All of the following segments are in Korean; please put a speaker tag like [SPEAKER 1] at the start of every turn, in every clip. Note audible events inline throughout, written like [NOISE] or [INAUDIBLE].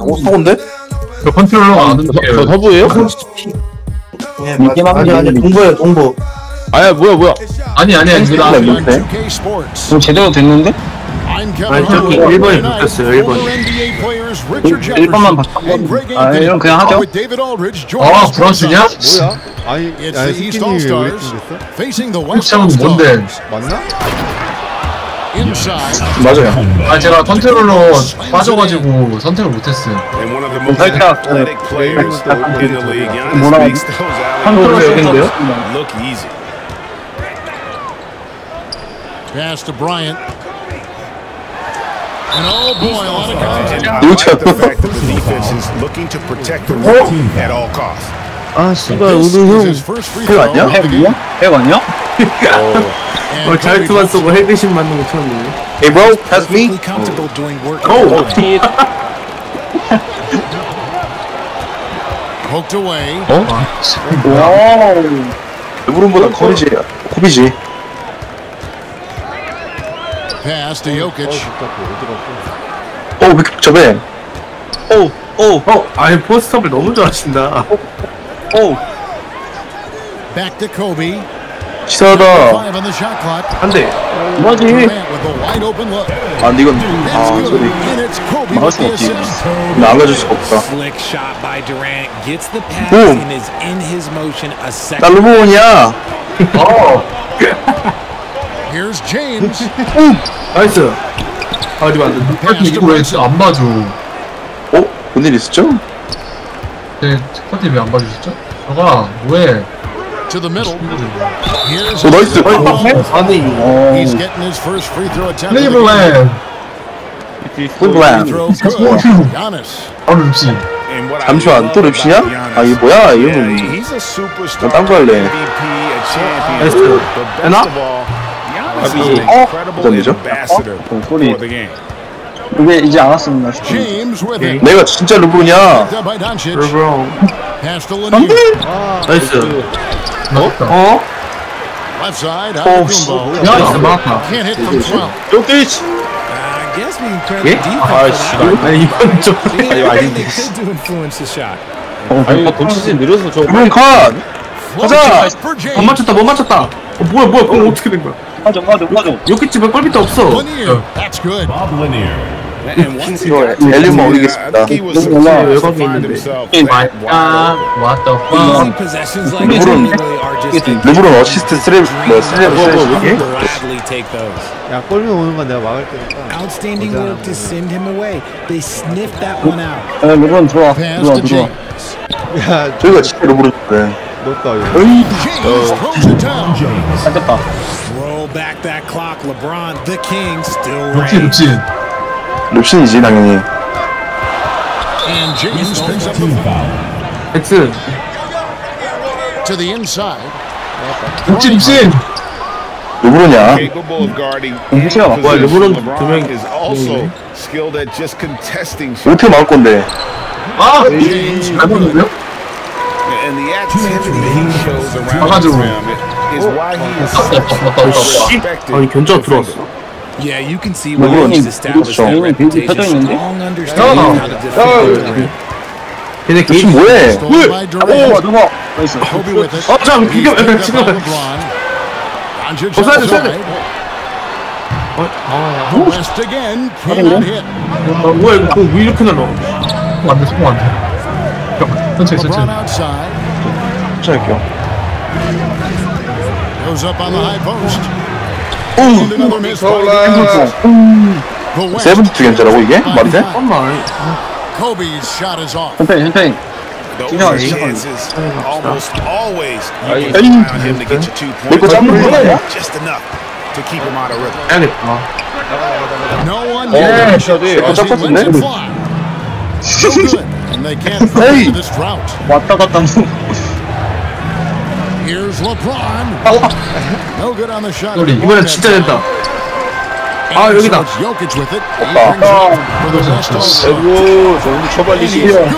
[SPEAKER 1] 어, 서운데?
[SPEAKER 2] 저 컨트롤러가
[SPEAKER 3] 안저
[SPEAKER 2] 돼요.
[SPEAKER 3] 서부예요?
[SPEAKER 1] 예, 맞아. 아니, 아니, 동보예요, 동보.
[SPEAKER 3] 아야 뭐야 뭐야
[SPEAKER 2] 아니 아니 아니 나
[SPEAKER 1] 네.
[SPEAKER 4] on 2K Sports.
[SPEAKER 5] 그럼 제대로 됐는데?
[SPEAKER 6] 아니, 저기
[SPEAKER 4] Harlan.
[SPEAKER 6] 일본에
[SPEAKER 4] Tonight,
[SPEAKER 6] 붙였어요, 일본.
[SPEAKER 4] former NBA players Richard
[SPEAKER 5] 일- 일본만
[SPEAKER 4] Jefferson
[SPEAKER 5] 바꿔.
[SPEAKER 4] and Greg
[SPEAKER 5] 아, 이런 그냥 하죠.
[SPEAKER 2] 아
[SPEAKER 4] us
[SPEAKER 2] 브런치냐?
[SPEAKER 7] 뭐야? 아니, 아니 스키님이 왜팀 됐어?
[SPEAKER 2] 혹시하면 뭔데?
[SPEAKER 7] 맞나?
[SPEAKER 1] 맞아요.
[SPEAKER 2] 아 제가 컨트롤러 빠져가지고 선택을 못했어요.
[SPEAKER 5] 살짝
[SPEAKER 8] athletic players in the league. Giannis
[SPEAKER 5] 뭐라
[SPEAKER 8] makes those alleys
[SPEAKER 5] 컨트롤 여긴데요?
[SPEAKER 4] pass to Oh.
[SPEAKER 7] 아 씨발
[SPEAKER 4] is
[SPEAKER 7] 형
[SPEAKER 4] throw
[SPEAKER 1] 아니야?
[SPEAKER 4] game.
[SPEAKER 5] 핵 아니야?
[SPEAKER 6] 어, 자유투만 쏘고 헤드신 맞는 거 처음이네.
[SPEAKER 1] Hey bro, pass me.
[SPEAKER 4] perfectly comfortable doing work.
[SPEAKER 6] 오!
[SPEAKER 4] Poked away.
[SPEAKER 5] 와우.
[SPEAKER 1] 르브론보다 커리지, 코비지.
[SPEAKER 4] Pass to Jokic.
[SPEAKER 1] 어, 왜 이렇게 복잡해?
[SPEAKER 5] 오, 오,
[SPEAKER 6] 어, 아니, 포스트업을 너무 좋아하신다.
[SPEAKER 5] 오.
[SPEAKER 4] Back to Kobe.
[SPEAKER 1] 치사하다.
[SPEAKER 4] Five on the shot clock.
[SPEAKER 6] 안 돼.
[SPEAKER 5] 뭐지?
[SPEAKER 4] Durant with a wide open look.
[SPEAKER 1] 아, 근데 이건,
[SPEAKER 4] That's
[SPEAKER 1] 아,
[SPEAKER 4] good.
[SPEAKER 1] 소리.
[SPEAKER 4] And it's Kobe
[SPEAKER 1] 막을
[SPEAKER 4] with
[SPEAKER 1] 수가
[SPEAKER 4] the
[SPEAKER 1] 없지.
[SPEAKER 4] assist.
[SPEAKER 1] 나안 가줄 수가 없다.
[SPEAKER 9] Slick shot by Durant gets the pass
[SPEAKER 1] Boom.
[SPEAKER 9] and is in his motion a
[SPEAKER 1] 나
[SPEAKER 9] second.
[SPEAKER 1] 르브론이야.
[SPEAKER 4] Here's James.
[SPEAKER 6] 나이스. 아, 어디 맞는
[SPEAKER 4] Pass to
[SPEAKER 2] 이거 왜안 봐줘?
[SPEAKER 1] 어? 뭔일 있었죠?
[SPEAKER 2] 왜안 봐주셨죠? 저가 뭐해?
[SPEAKER 4] to the middle. Here's
[SPEAKER 1] 어, 나이스.
[SPEAKER 6] 아니,
[SPEAKER 4] He's getting his first free throw attempt. of the game.
[SPEAKER 2] 클리블랜드
[SPEAKER 1] 꿀블란.
[SPEAKER 4] Throw good. Giannis.
[SPEAKER 2] 바로 립시.
[SPEAKER 8] And what I
[SPEAKER 1] 잠시만, 또 랩시냐? 아, 이게 뭐야? 이거는.
[SPEAKER 8] he's a superstar,
[SPEAKER 1] 나 딴거 할래.
[SPEAKER 6] 나이스.
[SPEAKER 8] Is an
[SPEAKER 1] 어? 어떤 일이죠?
[SPEAKER 8] ambassador
[SPEAKER 5] 소리. 이게 이제 안 왔습니다.
[SPEAKER 1] 내가 진짜.
[SPEAKER 4] Pass to Lanier.
[SPEAKER 6] 나이스.
[SPEAKER 2] 어?
[SPEAKER 6] 어?
[SPEAKER 1] Oh,
[SPEAKER 4] Antetokounmpo.
[SPEAKER 6] 나이스, 막았다.
[SPEAKER 4] Can't hit from 12.
[SPEAKER 1] 요키치.
[SPEAKER 6] 예? 아. 씨발. 아니, 이건 좀.
[SPEAKER 9] The shot.
[SPEAKER 3] 아니 이거 돈치지 느려서 저
[SPEAKER 1] 르브론 컷. 가자.
[SPEAKER 6] 못. 맞췄다, 못 맞췄다. 어, 뭐야, 뭐야, 그럼 어떻게 된 거야?
[SPEAKER 5] 맞아, 맞아, 맞아.
[SPEAKER 6] 요키집에 꼴비도 없어.
[SPEAKER 4] Lanier. That's good.
[SPEAKER 8] And once he
[SPEAKER 1] 이거
[SPEAKER 8] got to
[SPEAKER 1] 엘리모
[SPEAKER 8] the
[SPEAKER 1] 어리겠습니다.
[SPEAKER 8] I think he was
[SPEAKER 6] 너무
[SPEAKER 8] surprised to
[SPEAKER 6] 외곽에
[SPEAKER 8] find
[SPEAKER 6] 있는데.
[SPEAKER 8] himself
[SPEAKER 2] 마이
[SPEAKER 8] that wide
[SPEAKER 2] 갓, what the
[SPEAKER 9] Easy
[SPEAKER 2] fuck?
[SPEAKER 9] possessions like this
[SPEAKER 1] 르브론.
[SPEAKER 9] really are just a
[SPEAKER 1] 르브론 어시스트 쓰레, 뭐, 쓰레, 쓰레, 쓰레.
[SPEAKER 9] gladly take those.
[SPEAKER 7] 야 골면 오는 건 내가 막을 테니까
[SPEAKER 9] Outstanding work to send him away. They sniffed that one out.
[SPEAKER 5] 야, 르브론 들어와.
[SPEAKER 4] Pass
[SPEAKER 5] 들어와,
[SPEAKER 4] to
[SPEAKER 5] 들어와.
[SPEAKER 4] James.
[SPEAKER 7] 야
[SPEAKER 1] 저희가 진짜 르브론. 네.
[SPEAKER 7] 넣었다 이거
[SPEAKER 4] James throws it down.
[SPEAKER 5] 뺏겼다.
[SPEAKER 9] Roll back that clock. LeBron, the king, still
[SPEAKER 2] 립시
[SPEAKER 9] reigns.
[SPEAKER 2] 립 시.
[SPEAKER 1] 릅신이지, 당연히.
[SPEAKER 8] Capable of guarding
[SPEAKER 5] 공시야.
[SPEAKER 8] any
[SPEAKER 6] 와, 르브론
[SPEAKER 8] position.
[SPEAKER 6] 두
[SPEAKER 8] LeBron
[SPEAKER 6] 명-
[SPEAKER 8] is also skilled at just contesting shots.
[SPEAKER 1] 못해 막을 건데.
[SPEAKER 2] 아!
[SPEAKER 8] The
[SPEAKER 2] 막아주고.
[SPEAKER 6] 아니, 견적 들어왔어.
[SPEAKER 9] Yeah, you can see
[SPEAKER 1] LeBron
[SPEAKER 9] he's established that
[SPEAKER 1] 그렇죠.
[SPEAKER 9] reputation. Strong understanding of how to defend.
[SPEAKER 6] 걔네
[SPEAKER 1] 릅신
[SPEAKER 6] 개인.
[SPEAKER 1] 뭐해?
[SPEAKER 4] Stolen by
[SPEAKER 5] 누가. 나이스.
[SPEAKER 4] Kobe with it.
[SPEAKER 6] 어, 잠,
[SPEAKER 4] He's
[SPEAKER 6] 이거,
[SPEAKER 4] picked up
[SPEAKER 6] 지금.
[SPEAKER 4] by LeBron. Doncic
[SPEAKER 6] 어, 써야 돼, 써야 돼. 어, 아,
[SPEAKER 4] again. Cannot hit.
[SPEAKER 6] 아, 뭐야, 이거 공왜 이렇게 날라?
[SPEAKER 2] 안 돼, 소금 안 돼. 천천히
[SPEAKER 4] LeBron
[SPEAKER 2] 천천히.
[SPEAKER 4] outside.
[SPEAKER 1] 괜찮을게요.
[SPEAKER 4] Goes up on the high post.
[SPEAKER 1] 세븐ty 견제라고 이게? 말이 돼?
[SPEAKER 6] 잠깐만.
[SPEAKER 4] Kobe's shot is off.
[SPEAKER 5] 천천히, 천천히.
[SPEAKER 8] Those
[SPEAKER 5] Yeah.
[SPEAKER 8] chances almost always you
[SPEAKER 1] Hey.
[SPEAKER 8] can rely on him to get you two
[SPEAKER 1] 내거
[SPEAKER 8] points.
[SPEAKER 1] 잡는 거야?
[SPEAKER 6] 해야겠다.
[SPEAKER 1] 예, Hey.
[SPEAKER 4] into this drought.
[SPEAKER 5] 왔다 갔다 무.
[SPEAKER 4] Here's LeBron. No good on the shot.
[SPEAKER 2] 소리.
[SPEAKER 6] 이번엔 진짜 된다. 아, 여기다.
[SPEAKER 5] 아.
[SPEAKER 3] 아이고
[SPEAKER 4] three ball.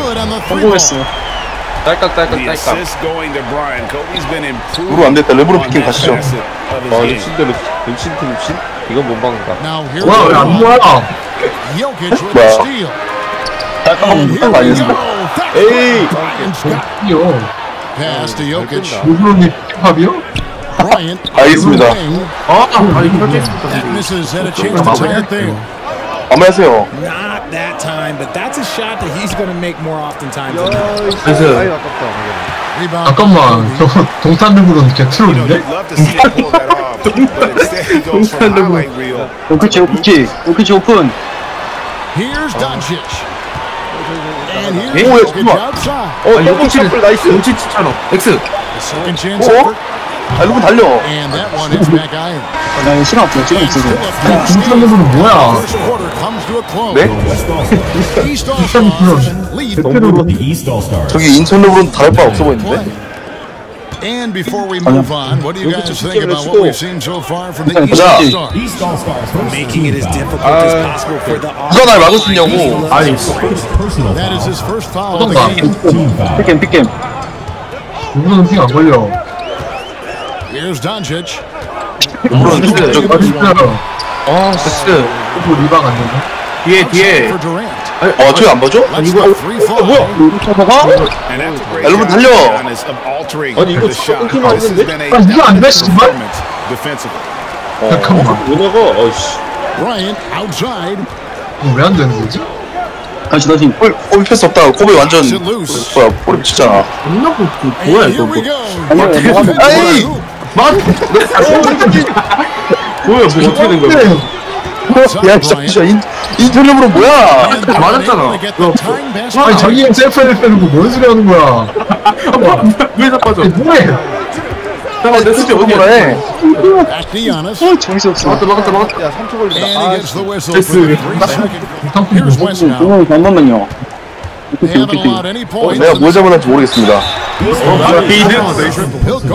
[SPEAKER 5] 성공했어.
[SPEAKER 3] 딸깍 딸깍 딸깍
[SPEAKER 1] 르브론 안 됐다.
[SPEAKER 8] on
[SPEAKER 1] 피킹 가시죠.
[SPEAKER 8] game.
[SPEAKER 3] 립신데 립신 팀 립신? 이건 못 막는다
[SPEAKER 4] Now here's
[SPEAKER 2] 와, 왜안
[SPEAKER 4] LeBron.
[SPEAKER 2] 모아?
[SPEAKER 1] 뭐야? 깔끔한
[SPEAKER 4] Here
[SPEAKER 1] 거 아니었어?
[SPEAKER 3] 에이.
[SPEAKER 4] Bryant Scott.
[SPEAKER 2] 이요.
[SPEAKER 4] Pass to Jokic.
[SPEAKER 2] 누구니 힙합이요?
[SPEAKER 4] Bryant.
[SPEAKER 1] 알겠습니다.
[SPEAKER 4] wing.
[SPEAKER 6] 아, 아, 이거 펼쳐 있었다.
[SPEAKER 4] That misses. Had a chance to tie it there.
[SPEAKER 1] 아무 하세요.
[SPEAKER 9] Not that time, but that's a shot that he's going to make more oftentimes than not.
[SPEAKER 7] 나이스. 아이 아깝다.
[SPEAKER 4] Rebound.
[SPEAKER 2] 잠깐만. 저 동탄 누구는
[SPEAKER 8] You know,
[SPEAKER 2] 개트롤인데?
[SPEAKER 8] you'd love to see him pull that off, but instead he goes for a highlight reel.
[SPEAKER 5] 오크치, 오크치. 오크치 오픈.
[SPEAKER 4] Here's Doncic. And
[SPEAKER 1] 오, 야,
[SPEAKER 4] outside.
[SPEAKER 7] 어, 더블 샷플 나이스.
[SPEAKER 6] 용치 치차로. X.
[SPEAKER 4] Second chance
[SPEAKER 1] 어?
[SPEAKER 4] effort.
[SPEAKER 1] 아, 이러고 달려.
[SPEAKER 5] 이거 시간 없어. 지금 있어서.
[SPEAKER 2] 동탄 누구는 뭐야?
[SPEAKER 1] 네?
[SPEAKER 4] Stars lead.
[SPEAKER 1] 저기 인천 르브론 다를 바 없어 보이는데?
[SPEAKER 4] And before we move on, what do you guys think about what we've seen so far from the East
[SPEAKER 1] 자.
[SPEAKER 4] All Stars?
[SPEAKER 9] Making it as difficult as possible for the
[SPEAKER 1] 누가 날 막을 수 있냐고.
[SPEAKER 6] 아니,
[SPEAKER 4] That is his first foul of the
[SPEAKER 2] 어떤가?
[SPEAKER 4] game.
[SPEAKER 5] 픽겜, 픽겜.
[SPEAKER 2] 누구는 핑안 걸려.
[SPEAKER 4] Here's Doncic.
[SPEAKER 2] 진짜 저기 진짜
[SPEAKER 6] X.
[SPEAKER 2] 또 리방 안 되나?
[SPEAKER 6] 뒤에, 뒤에.
[SPEAKER 1] 어, 저기 안 봐줘?
[SPEAKER 4] Fall.
[SPEAKER 8] And that's a great
[SPEAKER 1] 여러분, 달려.
[SPEAKER 3] 아니, 이거
[SPEAKER 8] been a
[SPEAKER 2] 아, 이거 안 돼, 씨발.
[SPEAKER 3] 못 나가. 어이씨.
[SPEAKER 4] Bryant outside.
[SPEAKER 2] 왜안 되는 거지?
[SPEAKER 5] 다시, 다시.
[SPEAKER 1] 골, 골 패스 없다. 코베 완전. 뭐야, 골 미쳤잖아.
[SPEAKER 6] 그, 그, 뭐야, 이거. 뭐.
[SPEAKER 4] go.
[SPEAKER 1] 아이!
[SPEAKER 6] 맞? 뭐야, 뭐 어떻게 된 거야?
[SPEAKER 1] 야, 진짜, 진짜, 인, 르브론 뭐야?
[SPEAKER 6] 맞았잖아.
[SPEAKER 2] 아니 자기 셀프를 빼놓고 뭔 소리 하는 거야?
[SPEAKER 6] 왜 자빠져?
[SPEAKER 2] 뭐해?
[SPEAKER 6] 잠깐만, 내 수치 어디야?
[SPEAKER 1] 뭐라 해?
[SPEAKER 4] Giannis.
[SPEAKER 5] 정신없어.
[SPEAKER 6] 막았다, 막았다, 막았다.
[SPEAKER 7] 야, 3초 걸린다. 아.
[SPEAKER 5] 오, 잠깐만요.
[SPEAKER 4] Points.
[SPEAKER 1] 내가 뭘 잘못한지 모르겠습니다.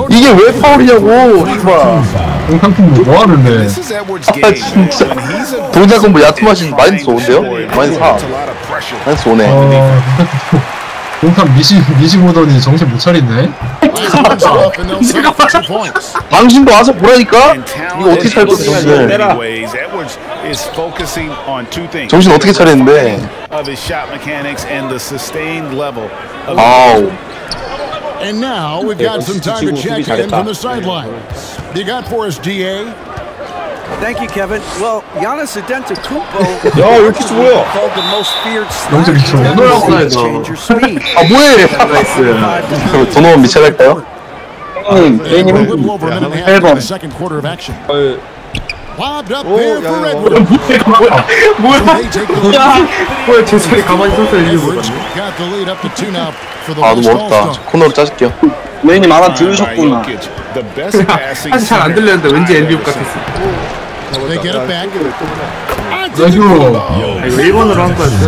[SPEAKER 1] 이게 왜 파울이냐고, 씨발.
[SPEAKER 2] 동탄 팀뭐 하는데?
[SPEAKER 8] Man.
[SPEAKER 1] 진짜. 동작은 뭐 야투 마신 마이너스
[SPEAKER 8] flying
[SPEAKER 1] 5인데요?
[SPEAKER 8] scorer,
[SPEAKER 1] 마이너스 4.
[SPEAKER 8] that's a lot of pressure.
[SPEAKER 1] 마이너스 5네.
[SPEAKER 2] 어, 동탄 미시 미시 보더니 정신 못 차리네.
[SPEAKER 1] 당신도 와서 보라니까? 이거 어떻게 살
[SPEAKER 8] talented
[SPEAKER 1] 거야,
[SPEAKER 8] in
[SPEAKER 1] 정신. 어떻게 차리는데? 아우.
[SPEAKER 4] And now we've got some time to check in from the sideline. You got for us, GA?
[SPEAKER 9] Thank you, Kevin. Well, Giannis Antetokounmpo [LAUGHS]
[SPEAKER 3] 야, 이렇게 뭐야?
[SPEAKER 9] called the most feared
[SPEAKER 2] 영재 미쳐. [LAUGHS]
[SPEAKER 9] sniper
[SPEAKER 6] 노력사에서.
[SPEAKER 9] to [LAUGHS] change your speed.
[SPEAKER 1] 아, 뭐해?
[SPEAKER 6] 나이스.
[SPEAKER 1] 도노만 미쳐갈까요?
[SPEAKER 5] 형님,
[SPEAKER 4] A
[SPEAKER 5] A님.
[SPEAKER 4] little over a Lobbed up there for Edwards. The lead.
[SPEAKER 6] 뭐야, 제 자리 가만히 있었어야 이게 뭐야.
[SPEAKER 4] got the lead up to two now for the
[SPEAKER 1] 아, 너무 어렵다. 코너로 짜줄게요.
[SPEAKER 5] 알아 들으셨구나.
[SPEAKER 8] The best passing
[SPEAKER 6] 사실 잘 안 들렸는데 왠지
[SPEAKER 8] seen.
[SPEAKER 6] 같았어.
[SPEAKER 4] They get it back.
[SPEAKER 2] 나이스.
[SPEAKER 6] 아, 이거 1번으로 한 거였어.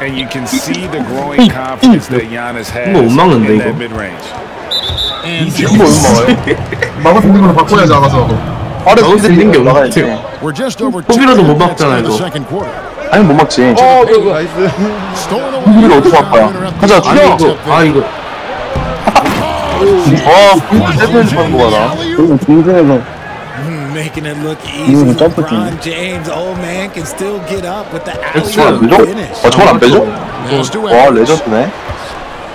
[SPEAKER 8] And you can see the growing confidence that Giannis has
[SPEAKER 6] 이거
[SPEAKER 8] in
[SPEAKER 6] 이거.
[SPEAKER 8] that mid-range.
[SPEAKER 4] And
[SPEAKER 1] 이거 얼마예요?
[SPEAKER 2] 막을 수 있는 걸로 바꿔야지 알아서.
[SPEAKER 1] 아래
[SPEAKER 6] 막을 수 있는 게
[SPEAKER 1] 막아야지.
[SPEAKER 6] 없지.
[SPEAKER 4] we're just over two
[SPEAKER 6] 호비로도 못 막잖아, 이거.
[SPEAKER 4] second quarter.
[SPEAKER 1] 아니, 못 막지.
[SPEAKER 7] 어, 나이스.
[SPEAKER 1] 호비를 어떻게 죽여!
[SPEAKER 6] 이거, 아, 이거.
[SPEAKER 1] 아, 거야, 나.
[SPEAKER 5] 중중에서
[SPEAKER 9] Hmm, Making it look
[SPEAKER 5] Mm,
[SPEAKER 9] easy. LeBron James, old man, can still get up with the alley finish.
[SPEAKER 1] 어, 저걸 안
[SPEAKER 4] to
[SPEAKER 1] 와. 레전드네.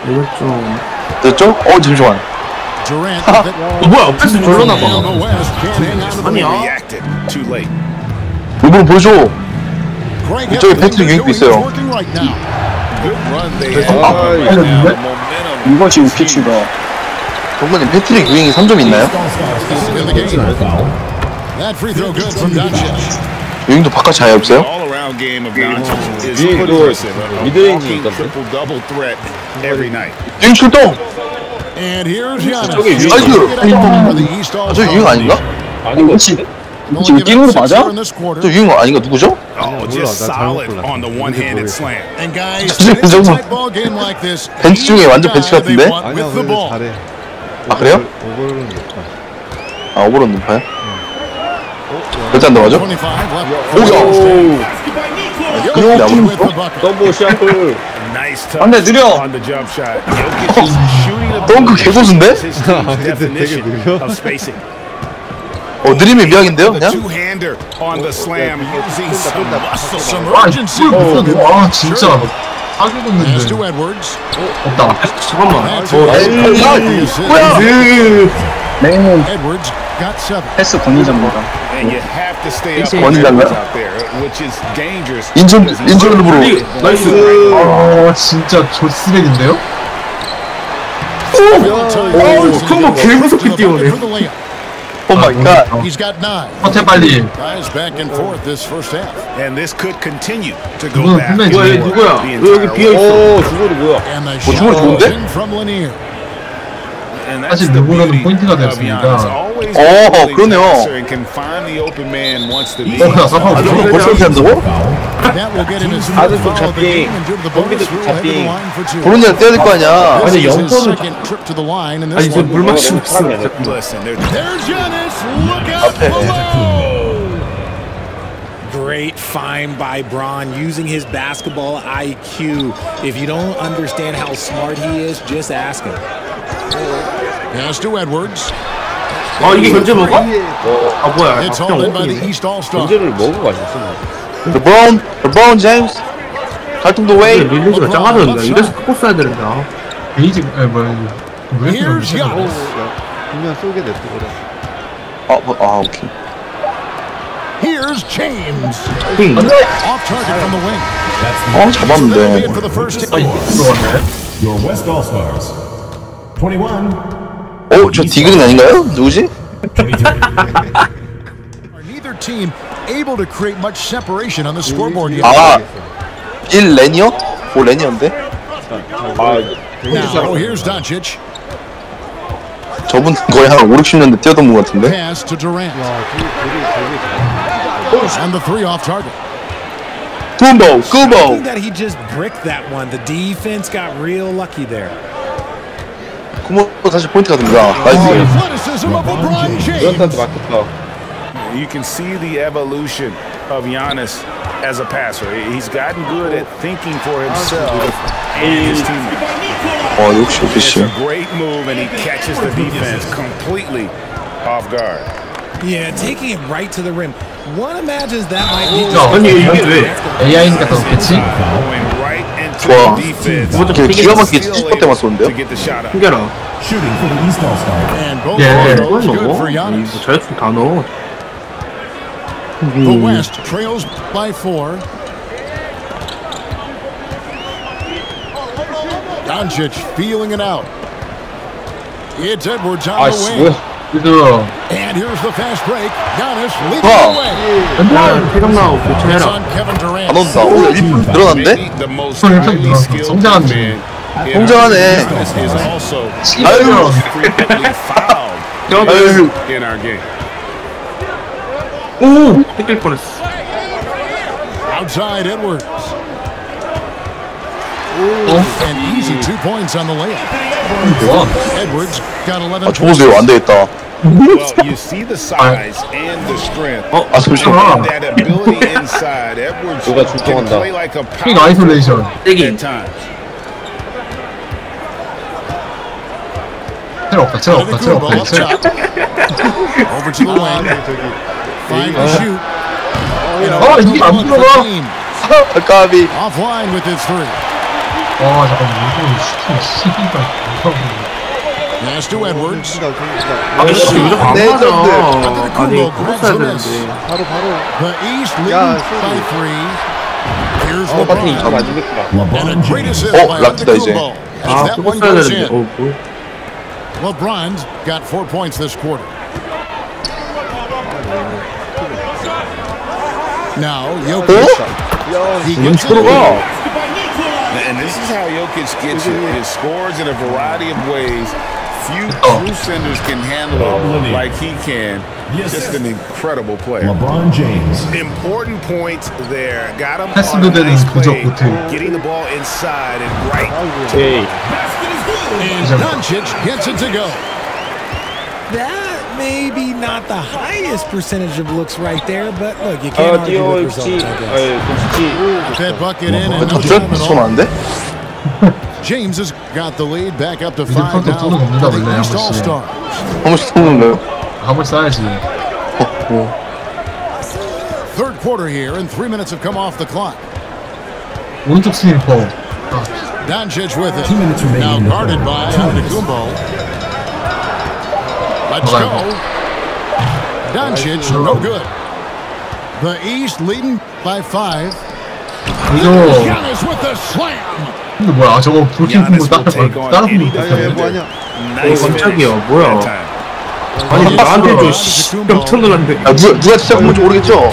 [SPEAKER 6] 이거 좀.
[SPEAKER 1] 됐죠? 어, 잠시만.
[SPEAKER 6] 어, 뭐야, 패스 나봐.
[SPEAKER 4] To the
[SPEAKER 6] 아니야.
[SPEAKER 8] Reacted too late.
[SPEAKER 1] 르브론 보여줘. 이쪽에 패트릭
[SPEAKER 4] doing
[SPEAKER 1] 있어요. 아,
[SPEAKER 8] momentum.
[SPEAKER 5] 이것이 우키치가
[SPEAKER 1] 동근님, 패트릭 유잉이 3점 있나요?
[SPEAKER 4] That free throw good from Doncic.
[SPEAKER 1] 유잉도 바깥 아예 없어요?
[SPEAKER 8] A
[SPEAKER 3] 미드레인지
[SPEAKER 8] night.
[SPEAKER 1] 유잉 출동!
[SPEAKER 4] And here's Giannis.
[SPEAKER 3] 저기 유잉
[SPEAKER 1] 아이고.
[SPEAKER 4] For the East
[SPEAKER 1] 아,
[SPEAKER 4] All
[SPEAKER 1] 저 유잉 아닌가?
[SPEAKER 7] 아닌 것 같은데?
[SPEAKER 5] 거 맞아?
[SPEAKER 4] In this quarter.
[SPEAKER 1] 저 유잉 아닌가? 누구죠?
[SPEAKER 8] Oh, just solid on the one-handed slam.
[SPEAKER 4] And guys,
[SPEAKER 1] 진짜
[SPEAKER 4] it's a
[SPEAKER 1] 정말
[SPEAKER 4] tight ball game like this.
[SPEAKER 1] 벤치 중에 완전 벤치 같은데?
[SPEAKER 7] 아니야. 잘해
[SPEAKER 1] 아 그래요?
[SPEAKER 7] 오버는 높아
[SPEAKER 1] 아 오버런 높아요? 몇잔 넘어죠?
[SPEAKER 4] 25 left.
[SPEAKER 1] 오야
[SPEAKER 4] Jokic
[SPEAKER 1] 오
[SPEAKER 4] with the bucket.
[SPEAKER 3] 더블 샤플
[SPEAKER 8] Nice touch
[SPEAKER 1] 안돼 느려 덩크 개고수인데?
[SPEAKER 8] of spacing.
[SPEAKER 1] 어 느림의 미학인데요 그냥?
[SPEAKER 8] The slam using some muscle.
[SPEAKER 4] Some
[SPEAKER 2] 아아 진짜 사기. 없다
[SPEAKER 6] 잠깐만.
[SPEAKER 4] It.
[SPEAKER 1] 뭐야
[SPEAKER 5] 패스 권위자입니다.
[SPEAKER 8] Is dangerous.
[SPEAKER 1] 인천 인천으로
[SPEAKER 6] 나이스.
[SPEAKER 2] 아 진짜 조쓰레기인데요?
[SPEAKER 6] 어우, 큰거 개무섭게 뛰어오네.
[SPEAKER 4] The layup.
[SPEAKER 1] 오마이갓
[SPEAKER 4] He's got nine.
[SPEAKER 2] 호텔 빨리
[SPEAKER 4] Guys back and forth this first half.
[SPEAKER 8] And this could continue to go
[SPEAKER 2] 누구는
[SPEAKER 8] back.
[SPEAKER 2] 분명히
[SPEAKER 6] 뭐야, 얘 누구야? 너 여기
[SPEAKER 8] entire
[SPEAKER 6] 비어 있어.
[SPEAKER 3] 오 주거리 뭐야
[SPEAKER 1] 정말
[SPEAKER 4] shot
[SPEAKER 1] 좋은데?
[SPEAKER 2] 사실 누구는 포인트가
[SPEAKER 8] of
[SPEAKER 2] 됐습니다.
[SPEAKER 8] Giannis. Always
[SPEAKER 1] 어,
[SPEAKER 8] really
[SPEAKER 1] 그러네요.
[SPEAKER 8] passer and can find the open man once the
[SPEAKER 2] 어 그냥 사파
[SPEAKER 1] 아 저거 벌써 이렇게 한다고?
[SPEAKER 4] That will get him his
[SPEAKER 3] 아들
[SPEAKER 4] first
[SPEAKER 3] 좀
[SPEAKER 4] foul of the
[SPEAKER 3] 잡기.
[SPEAKER 4] game and due to the bonus
[SPEAKER 3] 좀
[SPEAKER 4] rule, head to the
[SPEAKER 3] 잡기.
[SPEAKER 4] line for two.
[SPEAKER 1] 보론이랑 떼야 될거 아니야
[SPEAKER 4] This
[SPEAKER 6] 아니,
[SPEAKER 4] is his
[SPEAKER 6] 영점을
[SPEAKER 4] second trip to the line in
[SPEAKER 6] 아니,
[SPEAKER 4] this
[SPEAKER 6] 저
[SPEAKER 4] one.
[SPEAKER 6] 물 마시고 있어.
[SPEAKER 8] Listen, they're
[SPEAKER 4] There's Giannis. Look out below.
[SPEAKER 9] Great find by Braun using his basketball IQ. If you don't understand how smart he is, just ask him.
[SPEAKER 4] Pass to Edwards.
[SPEAKER 6] 아, 이게 견제 먹어? 아, 뭐야.
[SPEAKER 4] It's
[SPEAKER 6] 아,
[SPEAKER 4] hauled in
[SPEAKER 6] 그냥
[SPEAKER 4] by the
[SPEAKER 6] 오픈이네.
[SPEAKER 4] East All-Star.
[SPEAKER 3] 문제를 먹고 가셨어
[SPEAKER 1] 르브론 르브론 제임스 갈통도 웨이
[SPEAKER 6] 릴리즈가 작아졌는데. 이래서 크고 써야 되는데. 아.
[SPEAKER 2] 베이지 에 뭐야 왜 이렇게
[SPEAKER 4] Here's
[SPEAKER 2] 넘치냐
[SPEAKER 4] Giannis.
[SPEAKER 7] 분명 쏘게 냅두거라
[SPEAKER 1] 아, 뭐, 아 오케이
[SPEAKER 4] Here's James.
[SPEAKER 6] 응.
[SPEAKER 4] Off target from the wing.
[SPEAKER 1] 어 잡았는데
[SPEAKER 4] In for the first
[SPEAKER 2] 아 이거 들어갔네
[SPEAKER 10] Your West All Stars. 21,
[SPEAKER 1] 어? 저 디그린 아닌가요? 누구지?
[SPEAKER 10] 23.
[SPEAKER 4] Neither team able to create much separation on the scoreboard yet.
[SPEAKER 1] 아1 레니어? 5 레니어인데?
[SPEAKER 4] Doncic.
[SPEAKER 1] 저분 거의 한 5, 60년대 뛰어던 분 같은데?
[SPEAKER 4] Pass to Durant. And the three off target.
[SPEAKER 1] 구보!
[SPEAKER 9] I
[SPEAKER 1] 구보!
[SPEAKER 9] think that he just bricked that one. The defense got real lucky there.
[SPEAKER 1] 구보 다시 포인트가 됩니다 나이스
[SPEAKER 4] Athleticism of LeBron James.
[SPEAKER 3] 듀란트한테 맡겼다
[SPEAKER 8] You can see the evolution of Giannis as a passer. He's gotten good at thinking for himself and his teammates.
[SPEAKER 1] 어 역시
[SPEAKER 8] It's
[SPEAKER 1] 오피시
[SPEAKER 8] a great move, and he catches the defense completely off guard.
[SPEAKER 9] Yeah, taking it right to the rim. One imagines that might be
[SPEAKER 2] 야,
[SPEAKER 6] 아니, 이게 왜?
[SPEAKER 2] AI니까 더 좋겠지?
[SPEAKER 1] 좋아. 이렇게 기가 막히게 70번 때만 쏘는데요?
[SPEAKER 6] 숨겨라.
[SPEAKER 4] Throws good
[SPEAKER 6] 넣어? 뭐 자유투 다 넣어.
[SPEAKER 4] The West trails by four. Doncic feeling it out. It's Edwards on the
[SPEAKER 3] 아씨
[SPEAKER 4] wing.
[SPEAKER 3] 뭐야
[SPEAKER 2] 그래도
[SPEAKER 4] And here's the fast break. Giannis leading
[SPEAKER 1] Wow.
[SPEAKER 4] the way.
[SPEAKER 6] 야, 태경 나오고
[SPEAKER 4] It's
[SPEAKER 6] 교체해라.
[SPEAKER 4] on Kevin Durant.
[SPEAKER 1] 안 온다 오늘 1분 늘어났는데?
[SPEAKER 8] Maybe the most
[SPEAKER 2] 손을
[SPEAKER 8] highly
[SPEAKER 2] 좀
[SPEAKER 8] skilled
[SPEAKER 2] 성장한
[SPEAKER 8] man in
[SPEAKER 1] 성장하네.
[SPEAKER 8] our business is also
[SPEAKER 1] 아유
[SPEAKER 8] frequently fouled
[SPEAKER 1] 아유
[SPEAKER 8] in our game.
[SPEAKER 6] 오! 뺏길 뻔했어.
[SPEAKER 4] Outside Edwards. An easy two points on the layup.
[SPEAKER 2] 좋아
[SPEAKER 4] Edwards got
[SPEAKER 1] 11아 저보세요 안 되겠다
[SPEAKER 8] Well, you see the size and the strength.
[SPEAKER 1] 아 잠시만
[SPEAKER 8] And that ability inside, Edwards
[SPEAKER 3] 누가
[SPEAKER 8] can
[SPEAKER 3] 출동한다.
[SPEAKER 8] play like a
[SPEAKER 2] 픽
[SPEAKER 8] power
[SPEAKER 2] 아이솔레이션
[SPEAKER 8] times.
[SPEAKER 2] 텔 없다 텔 없다 텔
[SPEAKER 4] Antetokounmpo
[SPEAKER 2] 없다.
[SPEAKER 4] Over to the wing. To shoot.
[SPEAKER 2] 아 이게 안 들어가.
[SPEAKER 1] 까비
[SPEAKER 4] Offline with his three.
[SPEAKER 2] 아 잠깐만 이거 슈팅 씨발
[SPEAKER 4] Pass to Edwards.
[SPEAKER 6] 아씨, 이거 안
[SPEAKER 1] 네,
[SPEAKER 6] 맞아.
[SPEAKER 4] Antetokounmpo
[SPEAKER 6] 아니,
[SPEAKER 4] grabs
[SPEAKER 6] 그랬어야
[SPEAKER 4] the miss.
[SPEAKER 6] 되는데.
[SPEAKER 7] 바로 바로
[SPEAKER 4] The East
[SPEAKER 7] 야,
[SPEAKER 4] leading
[SPEAKER 7] sorry.
[SPEAKER 4] by three. Here's
[SPEAKER 3] 어 배터리
[SPEAKER 4] LeBron.
[SPEAKER 3] 이거 안 죽겠구나
[SPEAKER 4] And a
[SPEAKER 10] LeBron
[SPEAKER 4] great
[SPEAKER 10] James.
[SPEAKER 4] assist
[SPEAKER 1] 어,
[SPEAKER 4] by
[SPEAKER 1] 락스다, 이제.
[SPEAKER 4] Antetokounmpo. As
[SPEAKER 6] 아,
[SPEAKER 4] that
[SPEAKER 6] 그거
[SPEAKER 4] one
[SPEAKER 6] 써야
[SPEAKER 4] goes
[SPEAKER 6] 되는데.
[SPEAKER 4] in.
[SPEAKER 6] 어, 뭐.
[SPEAKER 4] LeBron's got four points this quarter. Now, Jokic. He gets it.
[SPEAKER 8] And this is how Jokic gets his scores in a variety of ways. Few
[SPEAKER 2] oh.
[SPEAKER 8] true senders can handle it like he can. Just an incredible player.
[SPEAKER 10] LeBron James.
[SPEAKER 8] Important points there. Got him
[SPEAKER 2] That's
[SPEAKER 8] on a nice play. Getting the ball inside and right.
[SPEAKER 3] Hey.
[SPEAKER 4] And Doncic gets it to go.
[SPEAKER 9] That may be not the highest percentage of looks right there, but look, you
[SPEAKER 3] 아,
[SPEAKER 9] can't argue
[SPEAKER 3] 뛰어,
[SPEAKER 9] with
[SPEAKER 3] 입지.
[SPEAKER 9] results, I guess.
[SPEAKER 3] 아이, 입지.
[SPEAKER 4] That bucket in and no
[SPEAKER 1] 저
[SPEAKER 4] time at
[SPEAKER 1] 좀
[SPEAKER 4] all.
[SPEAKER 1] 안 돼?
[SPEAKER 4] James has got the lead back up to
[SPEAKER 2] 이제
[SPEAKER 4] five
[SPEAKER 2] 펀드
[SPEAKER 4] now
[SPEAKER 2] 쏘는 겁니다,
[SPEAKER 4] for the
[SPEAKER 2] 원래 한
[SPEAKER 4] East
[SPEAKER 2] 번씩.
[SPEAKER 4] All-Stars.
[SPEAKER 1] 한 번씩 쏘는 거요?
[SPEAKER 2] 한번 쏴야지.
[SPEAKER 4] Third quarter here, and three minutes have come off the clock.
[SPEAKER 2] 오른쪽 스니퍼.
[SPEAKER 4] Doncic with it.
[SPEAKER 10] Two minutes remaining
[SPEAKER 4] Now
[SPEAKER 10] in the
[SPEAKER 4] guarded
[SPEAKER 10] third.
[SPEAKER 4] by
[SPEAKER 10] Two
[SPEAKER 4] Antetokounmpo. Let's
[SPEAKER 2] Okay.
[SPEAKER 4] go. Doncic, no good. The East leading by five.
[SPEAKER 2] 이거
[SPEAKER 4] Giannis with the slam.
[SPEAKER 2] 근데 뭐야 저거 불킹
[SPEAKER 8] Giannis
[SPEAKER 2] 따라
[SPEAKER 8] will take on
[SPEAKER 2] 따라
[SPEAKER 8] any
[SPEAKER 2] 부르는
[SPEAKER 7] 야야
[SPEAKER 8] defender.
[SPEAKER 7] 뭐하냐
[SPEAKER 8] Nice
[SPEAKER 6] 깜짝이야,
[SPEAKER 8] finish
[SPEAKER 6] 뭐야. 아니 나한테 좀 깜짝 놀랐는데
[SPEAKER 1] 야 누가 누가 진짜 뭔지 모르겠죠?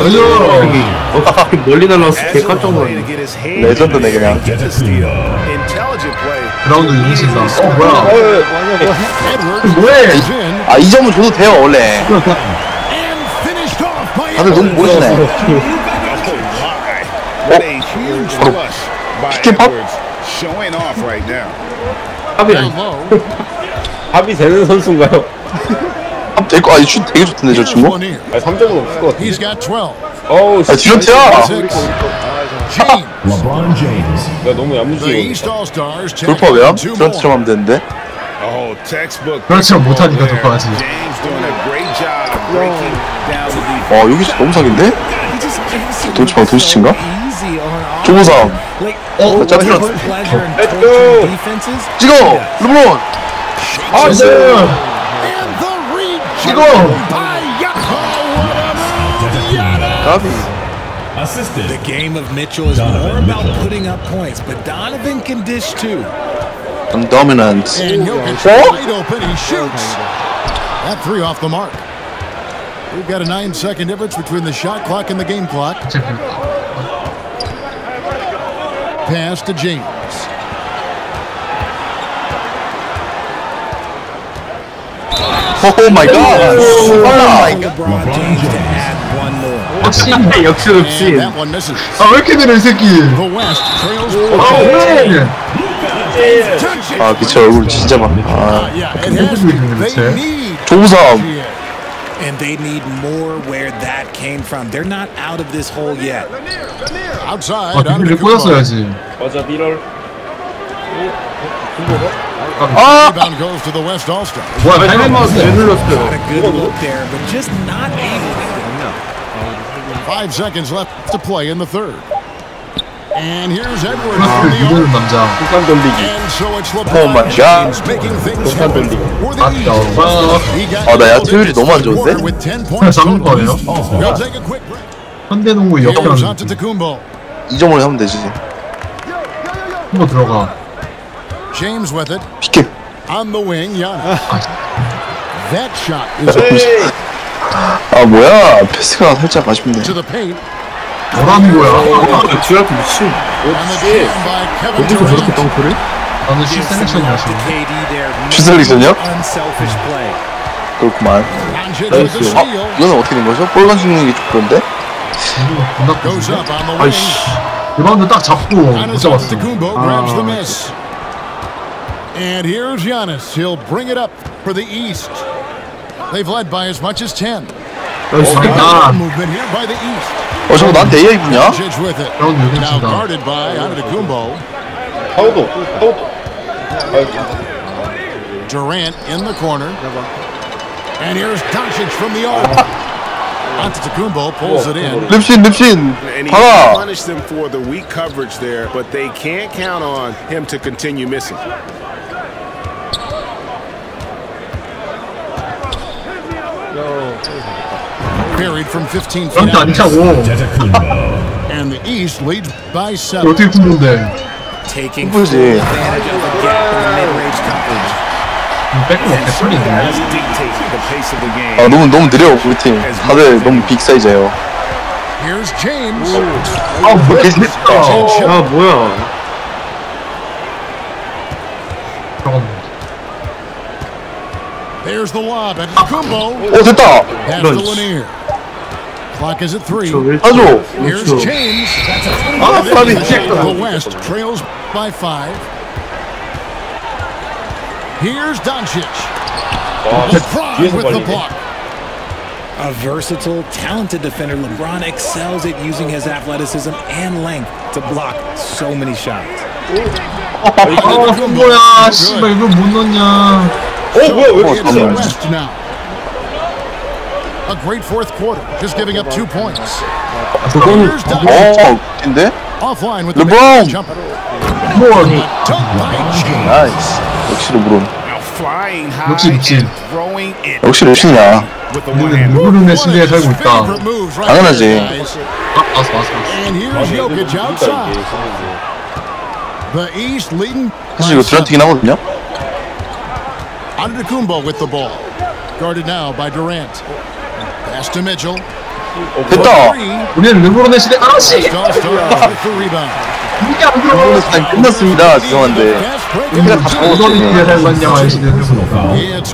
[SPEAKER 6] 여기 어떻게 멀리 날라왔어 개 깜짝 놀랐네
[SPEAKER 1] 레전드네 그냥.
[SPEAKER 2] 그라운드 유니신다 어 뭐야 뭐해
[SPEAKER 1] 아 이 점은 줘도 돼요 원래. 다들 너무 모르시네.
[SPEAKER 8] Oh off right now.
[SPEAKER 6] 합이 아니.
[SPEAKER 3] 합이 되는 선수인가요?
[SPEAKER 1] 될거 아니 슛 되게 좋던데 저 친구.
[SPEAKER 3] 아니 3점은 없을 것 같아.
[SPEAKER 4] He's got 12.
[SPEAKER 3] 어우,
[SPEAKER 1] 아.
[SPEAKER 4] James.
[SPEAKER 10] LeBron James.
[SPEAKER 3] 야, 너무
[SPEAKER 4] The
[SPEAKER 3] 야무지게.
[SPEAKER 4] East
[SPEAKER 1] 돌파
[SPEAKER 4] two more.
[SPEAKER 1] 디런트처럼 하면 되는데.
[SPEAKER 8] Oh, textbook.
[SPEAKER 2] 못하니까
[SPEAKER 8] there.
[SPEAKER 2] 돌파하지.
[SPEAKER 8] James doing a great job breaking down the defense.
[SPEAKER 1] 어 여기 너무 사기인데?
[SPEAKER 9] So
[SPEAKER 1] 도시친가? 조보상. 어,
[SPEAKER 9] oh,
[SPEAKER 3] go.
[SPEAKER 9] defenses.
[SPEAKER 1] 찍어 르브론.
[SPEAKER 2] 아 네.
[SPEAKER 4] And the reach
[SPEAKER 2] Awesome. And
[SPEAKER 4] the reject
[SPEAKER 1] by Yahoo.
[SPEAKER 10] Assisted.
[SPEAKER 9] The game of Mitchell is
[SPEAKER 10] Donovan
[SPEAKER 9] more
[SPEAKER 10] Mitchell.
[SPEAKER 9] about putting up points, but Donovan can dish too.
[SPEAKER 1] Some dominance.
[SPEAKER 4] And he
[SPEAKER 1] Jokic
[SPEAKER 4] wide open. He shoots. That three off the mark. We've got a nine-second difference between the shot clock and the game clock. Pass to James.
[SPEAKER 1] 오 마이 갓. 빨라.
[SPEAKER 9] LeBron James to add one more.
[SPEAKER 6] 역시 역시
[SPEAKER 4] And
[SPEAKER 6] 역시
[SPEAKER 4] that one misses.
[SPEAKER 2] 아왜 이렇게 느려 이 새끼
[SPEAKER 4] The West trails.
[SPEAKER 2] 아 왜?
[SPEAKER 4] Touch it.
[SPEAKER 1] 아 미쳐 얼굴 진짜 많아. 아
[SPEAKER 4] Yeah, it has to be. They need
[SPEAKER 1] 조우삼.
[SPEAKER 9] And they need more where that came from. They're not out of this hole yet.
[SPEAKER 4] outside.
[SPEAKER 2] 아 비밀을
[SPEAKER 4] Antetokounmpo.
[SPEAKER 2] 꽂았어야지
[SPEAKER 3] 맞아, 비럴.
[SPEAKER 1] 아
[SPEAKER 4] Rebound goes to the West All-Stars.
[SPEAKER 2] 뭐야
[SPEAKER 6] 타임아웃
[SPEAKER 2] 타임아웃
[SPEAKER 6] 왜
[SPEAKER 9] Got
[SPEAKER 6] 눌렀어요
[SPEAKER 9] a good look there, but just not able.
[SPEAKER 4] Five seconds left to play in the third. And here's Edwards from the arc.
[SPEAKER 2] 남자
[SPEAKER 3] 풍산 돌리기.
[SPEAKER 4] And so it's
[SPEAKER 1] Oh
[SPEAKER 4] LeBron
[SPEAKER 1] my God.
[SPEAKER 4] James making things happen for the East.
[SPEAKER 2] 아까워
[SPEAKER 4] He got
[SPEAKER 1] 아, 나 야투율이 너무 안 좋은데?
[SPEAKER 4] with 10 points.
[SPEAKER 2] 잡는 거예요?
[SPEAKER 4] We'll take a quick break.
[SPEAKER 2] 현대농구
[SPEAKER 4] Here's
[SPEAKER 2] 역전
[SPEAKER 4] Antetokounmpo.
[SPEAKER 1] 이 점으로 하면 되지.
[SPEAKER 2] 한번 들어가
[SPEAKER 4] James with it. On the wing, Giannis. That shot is
[SPEAKER 1] 아 뭐야 패스가 살짝 아쉽네.
[SPEAKER 4] to the paint.
[SPEAKER 2] 뭐라는 거야
[SPEAKER 6] 쥐한테 미친 어디서 저렇게. 덩크를?
[SPEAKER 2] 나는
[SPEAKER 9] play.
[SPEAKER 1] 그렇구만.
[SPEAKER 4] The
[SPEAKER 1] 아. 이거는 어떻게 된 거죠? 볼간 죽는 게 좋던데?
[SPEAKER 6] 아이씨
[SPEAKER 2] 리바운드 딱 잡고 못 잡았어
[SPEAKER 4] miss. And here's Giannis. He'll bring it up for the East. They've led by as much as 10.
[SPEAKER 6] 아이씨
[SPEAKER 2] 아
[SPEAKER 4] Movement here by the East.
[SPEAKER 1] 어 저거 나한테 AI 분야?
[SPEAKER 4] Doncic with it.
[SPEAKER 2] 그라운드
[SPEAKER 4] Now
[SPEAKER 2] 유니신다
[SPEAKER 4] guarded by Antetokounmpo.
[SPEAKER 3] 파우도, 파우도.
[SPEAKER 4] Durant in the corner. And here's Doncic from the arc. Antetokounmpo pulls it in.
[SPEAKER 1] 립신 립신
[SPEAKER 8] And he
[SPEAKER 1] 하나.
[SPEAKER 8] punished them for the weak coverage there, but they can't count on him to continue missing.
[SPEAKER 4] Buried from 15 feet
[SPEAKER 2] 그런데 안
[SPEAKER 4] out.
[SPEAKER 2] 차고
[SPEAKER 10] Antetokounmpo.
[SPEAKER 4] And the East leads by
[SPEAKER 2] 이거
[SPEAKER 4] seven.
[SPEAKER 2] 어떻게 푸는데
[SPEAKER 9] Taking full
[SPEAKER 1] 그거지.
[SPEAKER 9] advantage of the gap in the mid-range coverage.
[SPEAKER 2] 백도
[SPEAKER 8] And
[SPEAKER 2] 없겠어
[SPEAKER 8] certainly does dictate the pace of the game.
[SPEAKER 1] 아 너무 너무 느려 우리 팀. 다들 너무 빅 사이즈예요.
[SPEAKER 4] Here's James.
[SPEAKER 2] 아뭐
[SPEAKER 1] 개새끼다.
[SPEAKER 6] 아 뭐야
[SPEAKER 2] 들어갔네.
[SPEAKER 4] There's the lob at Kumbo.
[SPEAKER 6] 오 됐다
[SPEAKER 4] Pass to Lanier. Clock is at three.
[SPEAKER 6] 하죠
[SPEAKER 4] Here's James.
[SPEAKER 6] 아 사람이
[SPEAKER 4] The West trails by five. Here's Doncic. LeBron
[SPEAKER 3] 뒤에서
[SPEAKER 4] with the
[SPEAKER 3] 걸리네.
[SPEAKER 4] block.
[SPEAKER 9] A versatile, talented defender, LeBron excels at using his athleticism and length to block so many shots.
[SPEAKER 2] 아, 뭐야, 씨발, 이걸 못 넣냐.
[SPEAKER 3] 어 뭐야 왜
[SPEAKER 4] It's
[SPEAKER 3] 이렇게
[SPEAKER 4] A great fourth quarter, just giving up two points.
[SPEAKER 6] 그거는
[SPEAKER 4] Here's Doncic.
[SPEAKER 6] 어 근데
[SPEAKER 4] Offline with the
[SPEAKER 6] LeBron.
[SPEAKER 4] mid-range jumper.
[SPEAKER 2] 뭐,
[SPEAKER 4] Dunk by James.
[SPEAKER 6] 나이스 역시 르브론
[SPEAKER 8] Now flying high
[SPEAKER 2] 역시 미친.
[SPEAKER 8] and throwing it
[SPEAKER 6] 역시 르신이야
[SPEAKER 8] with the one
[SPEAKER 2] 우리는
[SPEAKER 8] hand.
[SPEAKER 2] 누구름의 시대에 살고 있다.
[SPEAKER 4] Favorite moves right
[SPEAKER 6] 당연하지.
[SPEAKER 4] there, guys.
[SPEAKER 2] 아, 왔어, 왔어, 왔어.
[SPEAKER 4] And here's Jokic outside. The East leading.
[SPEAKER 6] 사실 이거 드란트긴 하거든요
[SPEAKER 4] Antetokounmpo with the ball. Guarded now by Durant. Pass to Mitchell.
[SPEAKER 6] 됐다.
[SPEAKER 2] 우리는 르브론의 시대, 아씨! 이게 안
[SPEAKER 6] 르브론
[SPEAKER 2] 들어.
[SPEAKER 6] 시간 끝났습니다 죄송한데. 우리가 다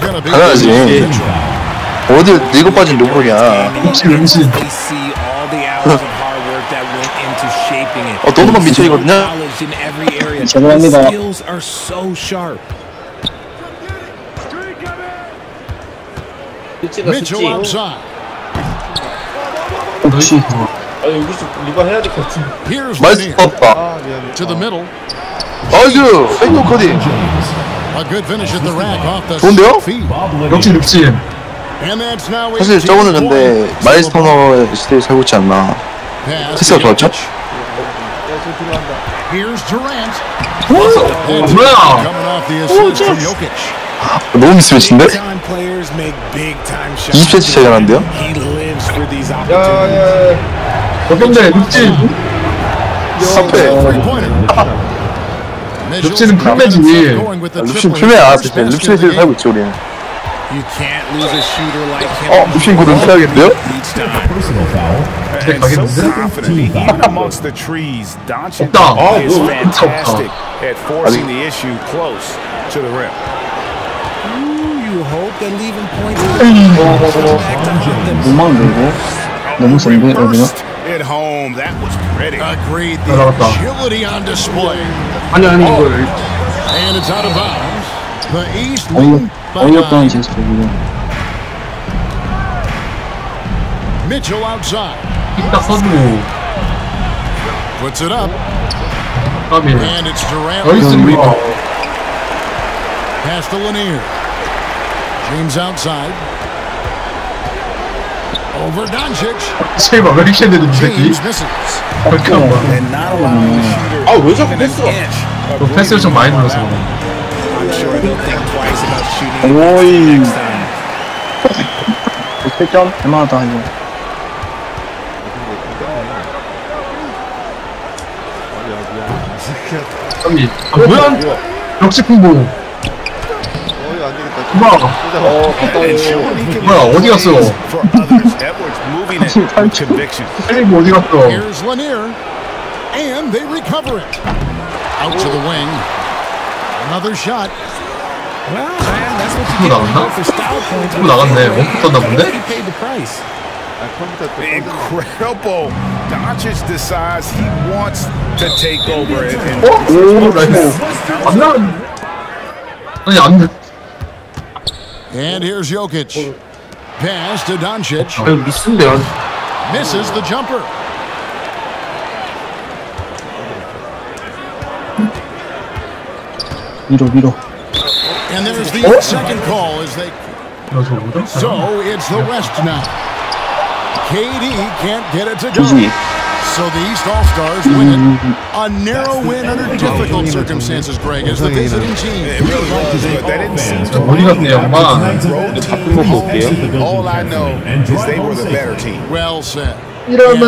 [SPEAKER 4] gonna be
[SPEAKER 6] 당연하지 어디 늙어 빠진 르브론이야
[SPEAKER 9] shaping it.
[SPEAKER 6] 어, 너도만 미쳐이거든요?
[SPEAKER 5] 죄송합니다.
[SPEAKER 3] 수치가 수치.
[SPEAKER 5] 혹시
[SPEAKER 3] 아 여기서 리바 해야 될 것 같은데.
[SPEAKER 6] 말수 없다
[SPEAKER 7] 아 미안해.
[SPEAKER 4] to the middle.
[SPEAKER 6] 나이스 백도 커딩
[SPEAKER 4] A good finish at the rack off the
[SPEAKER 6] 좋은데요?
[SPEAKER 4] feet.
[SPEAKER 2] 역시 릅신.
[SPEAKER 4] And that's now
[SPEAKER 6] 사실
[SPEAKER 4] 18
[SPEAKER 6] 저거는 근데. 마일스 터너의 시대에 살고 있지 않나 패스가 좋았죠?
[SPEAKER 4] Here's Durant.
[SPEAKER 2] 뭐야?
[SPEAKER 4] Coming off the assist from Jokic.
[SPEAKER 6] 너무 미스매치인데?
[SPEAKER 9] Big time players make big time shots.
[SPEAKER 6] 20cm 차이가?
[SPEAKER 9] He for these opportunities.
[SPEAKER 2] 어떤데, 릅신은 풀매지.
[SPEAKER 4] triple.
[SPEAKER 6] 풀매야 사실
[SPEAKER 4] the
[SPEAKER 6] 시대에 살고. 있지 우리는. 어.
[SPEAKER 8] And so confident, even amongst the trees, Doncic
[SPEAKER 2] 없다. 아,
[SPEAKER 8] fantastic
[SPEAKER 9] you hope and even point to
[SPEAKER 8] at home, that was pretty.
[SPEAKER 4] Agreed. The agility on display.
[SPEAKER 6] Oh,
[SPEAKER 4] and it's out of bounds. The East
[SPEAKER 5] wing
[SPEAKER 4] Mitchell outside. Puts it up. And it's Durant. Pass to Lanier. James outside. Over Doncic.
[SPEAKER 2] 제발 왜 이렇게 되는 이 새끼? 잠깐만.
[SPEAKER 3] 아왜 자꾸
[SPEAKER 8] of
[SPEAKER 2] 너 패스를 좀 많이 눌러서.
[SPEAKER 5] 오이. 100점 할만하다 이거
[SPEAKER 2] 까비. 아, 뭐야? 역시 풍부.
[SPEAKER 7] 어이 안 되겠다.
[SPEAKER 2] 뭐야?
[SPEAKER 3] 어 갔다
[SPEAKER 8] and showing he
[SPEAKER 3] 오.
[SPEAKER 8] can
[SPEAKER 2] 뭐야,
[SPEAKER 8] use
[SPEAKER 2] 어디 갔어?
[SPEAKER 8] space for others. Edwards moving it with conviction.
[SPEAKER 2] 헬리고 어디 갔어?
[SPEAKER 4] Here's Lanier. And they recover it. Out to the wing. Another shot.
[SPEAKER 9] Well, man, that's what
[SPEAKER 2] 또
[SPEAKER 9] you get when you
[SPEAKER 2] 나갔나?
[SPEAKER 9] go for style points.
[SPEAKER 2] 또 나갔네. 원풋 떴나 본데?
[SPEAKER 9] He paid the price.
[SPEAKER 7] 아 컴퓨터 또
[SPEAKER 8] Incredible. Doncic decides he wants to take over it. And
[SPEAKER 2] 오, 나이스. 안 나갔네. 아니, 안 돼.
[SPEAKER 4] And here's Jokic. Pass to Doncic. Misses the jumper. And there's the second call as they... So it's the West now. KD can't get it to go. So the East All-Stars win it. A narrow win under difficult circumstances, Greg, as the visiting team.
[SPEAKER 8] It really was, but that didn't seem to matter. All I know is they were the better team.
[SPEAKER 4] Well said. Up,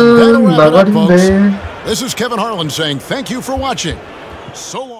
[SPEAKER 4] this is Kevin Harlan saying thank you for watching. So long.